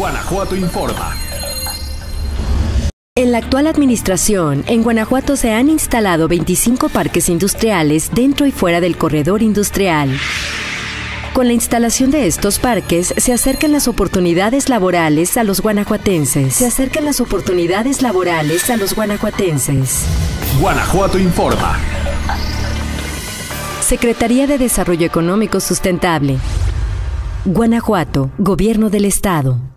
Guanajuato informa. En la actual administración, en Guanajuato se han instalado 25 parques industriales dentro y fuera del corredor industrial. Con la instalación de estos parques se acercan las oportunidades laborales a los guanajuatenses. Se acercan las oportunidades laborales a los guanajuatenses. Guanajuato informa. Secretaría de Desarrollo Económico Sustentable. Guanajuato, Gobierno del Estado.